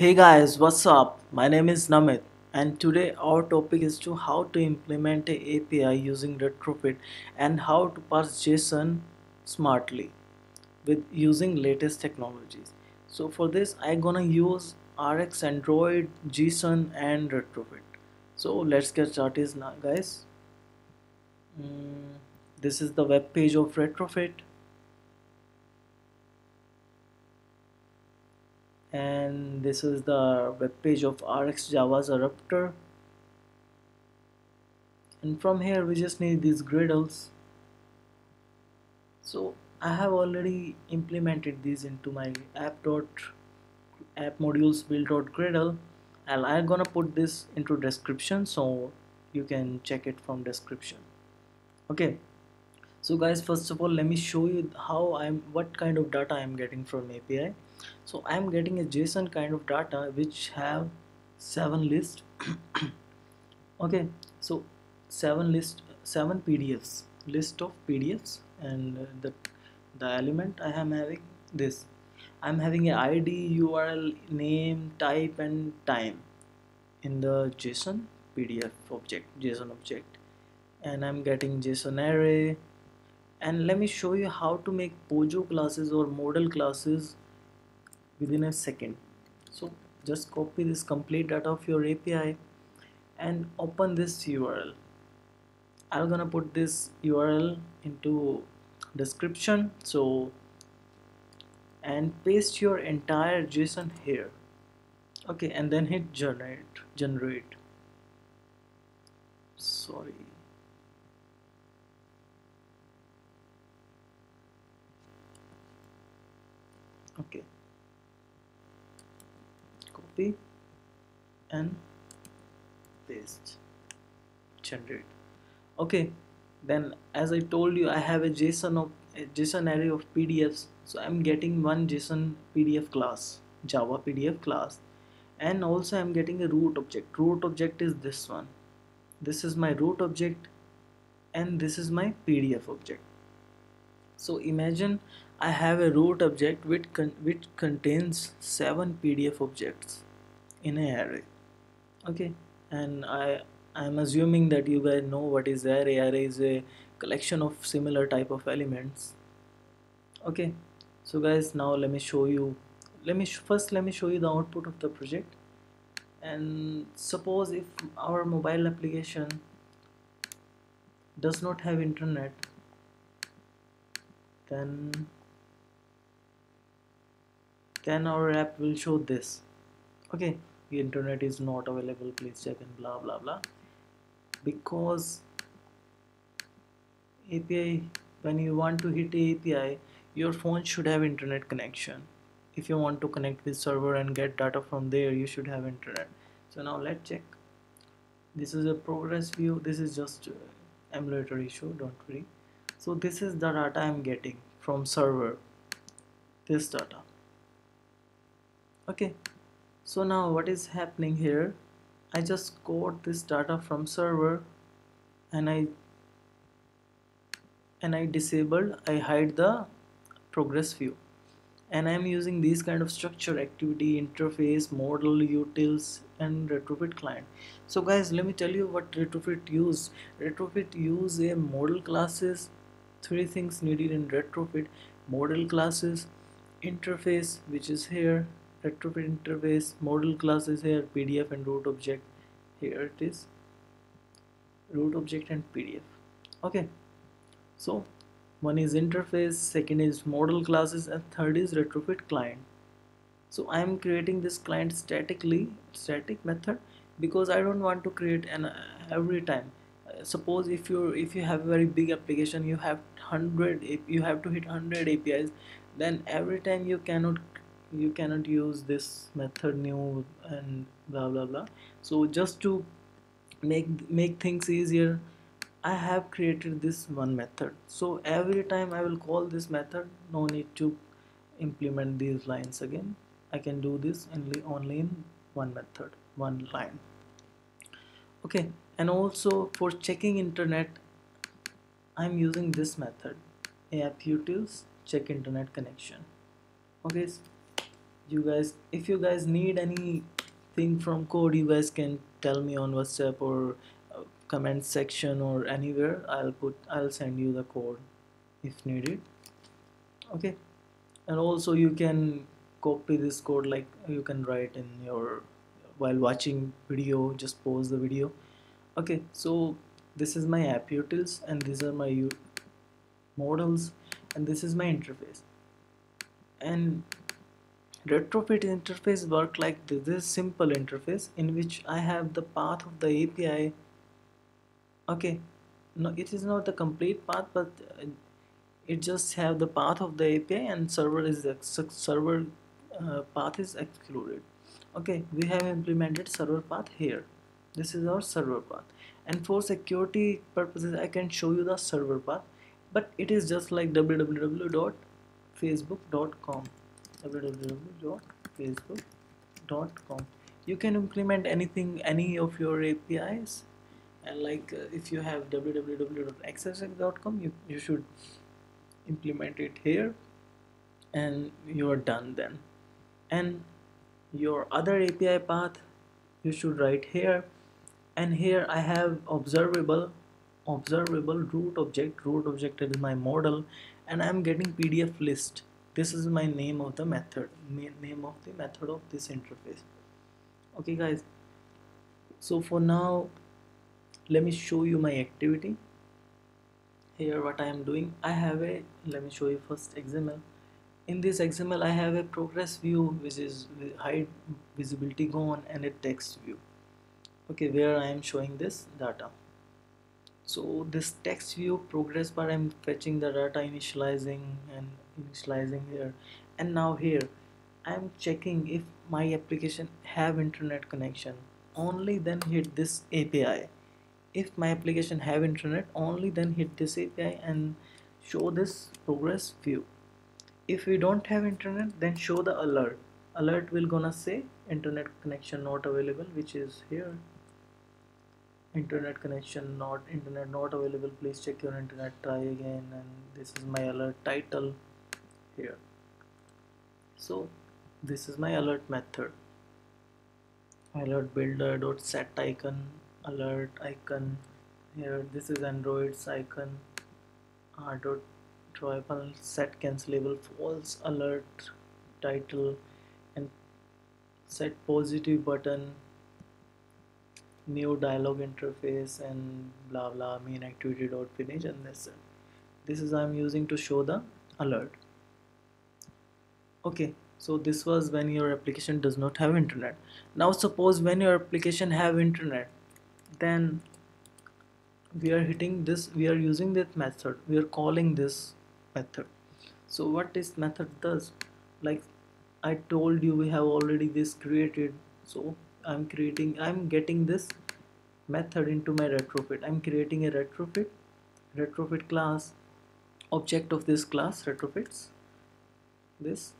Hey guys, what's up? My name is Namit and today our topic is to how to implement a API using Retrofit and how to parse JSON smartly with using latest technologies. So for this I'm gonna use RX Android, JSON and Retrofit. So let's get started now guys. Mm, this is the web page of Retrofit and this is the web page of RX Java's adapter and from here we just need these gradles so I have already implemented these into my app dot app modules build dot gradle and I'm gonna put this into description so you can check it from description. Okay. So guys first of all let me show you how I'm what kind of data I'm getting from API so I'm getting a JSON kind of data which have seven list. Okay so seven list seven PDFs list of PDFs and uh, the the element I am having this. I'm having a ID URL name type and time in the JSON PDF object JSON object. And I'm getting JSON array. And let me show you how to make Pojo classes or model classes within a second. So just copy this complete data of your API and open this URL I'm gonna put this URL into description so and paste your entire JSON here. Okay and then hit generate generate. Sorry. Okay copy and paste generate okay then as I told you I have a JSON of a JSON array of PDFs so I'm getting one JSON PDF class Java PDF class and also I'm getting a root object. Root object is this one. This is my root object and this is my PDF object. So imagine I have a root object which, con which contains seven PDF objects in an array. Okay? And I I'm assuming that you guys know what is array array is a collection of similar type of elements. Okay? So guys now let me show you let me first let me show you the output of the project. And suppose if our mobile application does not have internet then then our app will show this. Okay internet is not available please check and blah blah blah. Because API when you want to hit API your phone should have internet connection. If you want to connect with server and get data from there you should have internet. So now let's check. This is a progress view. This is just emulator issue don't worry. So this is the data I'm getting from server. This data. Okay so now what is happening here? I just got this data from server and I and I disabled I hide the progress view. And I'm using these kind of structure activity interface model utils and retrofit client. So guys let me tell you what retrofit use. Retrofit use a model classes three things needed in retrofit. Model classes interface which is here retrofit interface model class is here pdf and root object. Here it is. Root object and pdf okay. So one is interface second is model classes and third is retrofit client. So I am creating this client statically static method because I don't want to create an uh, every time. Uh, suppose if you if you have a very big application you have 100 If you have to hit 100 APIs then every time you cannot you cannot use this method new and blah blah blah. So just to make make things easier I have created this one method. So every time I will call this method no need to implement these lines again. I can do this only only in one method one line. Okay and also for checking internet I'm using this method. App utils check internet connection. Okay you guys if you guys need anything from code you guys can tell me on whatsapp or uh, comment section or anywhere. I'll put i'll send you the code if needed. Okay. And also you can copy this code like you can write in your while watching video just pause the video. Okay so this is my app utils and these are my models and this is my interface. And retrofit interface work like this, this simple interface in which I have the path of the API okay. No it is not the complete path but uh, it just have the path of the API and server is server uh, path is excluded. Okay. We have implemented server path here. This is our server path. And for security purposes I can show you the server path but it is just like www.facebook.com www.facebook.com you can implement anything any of your APIs and like uh, if you have www.xxx.com you, you should implement it here. And you are done then. And your other API path you should write here. And here I have observable observable root object. Root object is my model. And I'm getting PDF list this is my name of the method name of the method of this interface. Okay guys. So for now let me show you my activity. Here what I am doing. I have a let me show you first XML. In this XML I have a progress view which is hide visibility gone and a text view. Okay where I am showing this data so this text view progress bar I'm fetching the data initializing and initializing here. And now here I'm checking if my application have internet connection. Only then hit this API if my application have internet only then hit this API and show this progress view. If we don't have internet then show the alert. Alert will gonna say internet connection not available which is here internet connection not internet not available please check your internet try again and this is my alert title here. So this is my alert method. Alert builder dot set icon alert icon here this is android's icon r dot drawable set cancelable false alert title and set positive button new dialog interface and blah blah main activity dot finish and that's it. This is I'm using to show the alert. Okay so this was when your application does not have internet. Now suppose when your application have internet then we are hitting this we are using this method. We are calling this method. So what this method does like I told you we have already this created. So I'm creating I'm getting this method into my retrofit. I'm creating a retrofit retrofit class object of this class retrofits this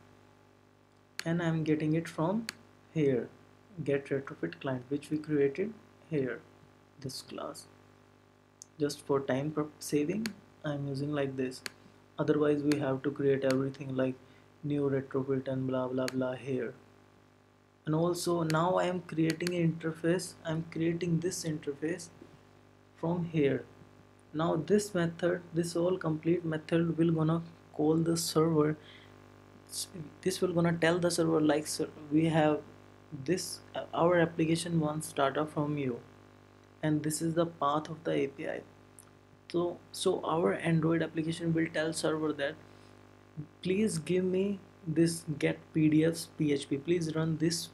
and I'm getting it from here. Get retrofit client which we created here this class. Just for time saving I'm using like this. Otherwise we have to create everything like new retrofit and blah blah blah here and also now I am creating an interface. I'm creating this interface from here. Now this method this all complete method will gonna call the server. This will gonna tell the server like sir, we have this uh, our application wants data from you. And this is the path of the API so so our Android application will tell server that please give me this get PDFs PHP please run this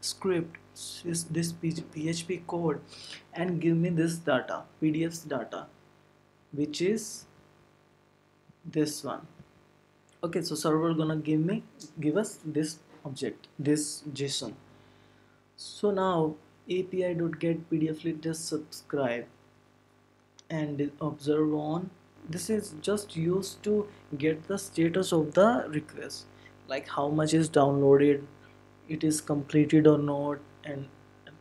script this, this PHP code and give me this data PDFs data which is this one. Okay so server gonna give me give us this object this json. So now api.get pdf let just subscribe and observe on this is just used to get the status of the request like how much is downloaded it is completed or not and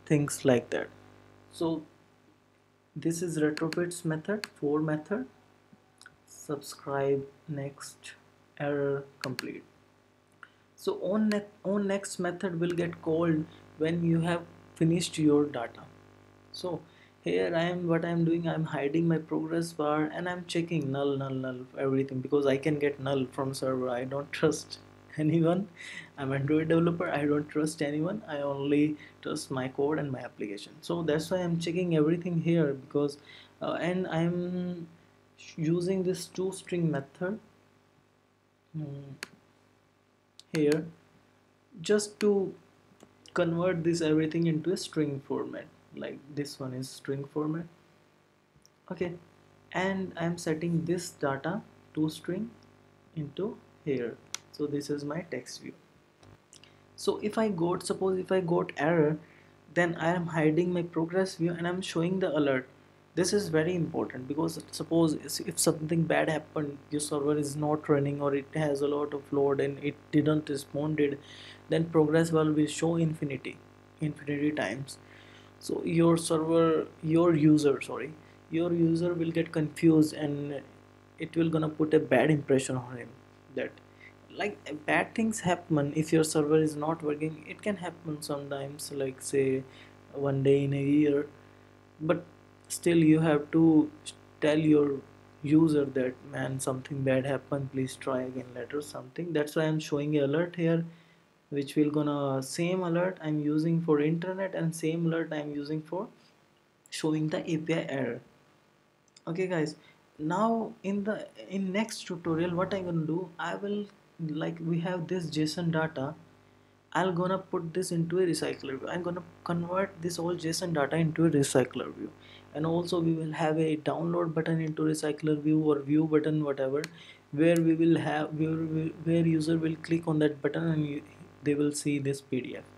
things like that. So this is retrofits method for method. Subscribe next error complete. So on, ne on next method will get called when you have finished your data. So here I am what I am doing I'm hiding my progress bar and I'm checking null null null everything because I can get null from server. I don't trust anyone. I'm Android developer. I don't trust anyone. I only trust my code and my application. So that's why I'm checking everything here because uh, and I'm using this two string method mm, here just to convert this everything into a string format like this one is string format. Okay. And I'm setting this data to string into here. So this is my text view. So if I got suppose if I got error then I am hiding my progress view and I'm showing the alert. This is very important because suppose if something bad happened your server is not running or it has a lot of load and it didn't responded then progress bar will show infinity infinity times so your server your user sorry your user will get confused and it will gonna put a bad impression on him that like bad things happen. If your server is not working it can happen sometimes like say one day in a year. But still you have to tell your user that man something bad happened. Please try again later something. That's why i'm showing alert here which will gonna same alert I'm using for internet and same alert I'm using for showing the API error. Okay guys. Now in the in next tutorial what I'm gonna do I will like we have this JSON data. I'm gonna put this into a recycler view. I'm gonna convert this all JSON data into a recycler view. And also we will have a download button into recycler view or view button whatever where we will have where, where user will click on that button and they will see this pdf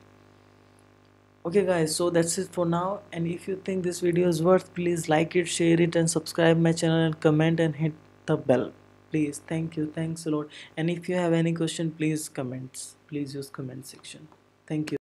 okay guys so that's it for now. And if you think this video is worth please like it share it and subscribe my channel and comment and hit the bell. Please thank you. Thanks a lot. And if you have any question please comments. Please use comment section. Thank you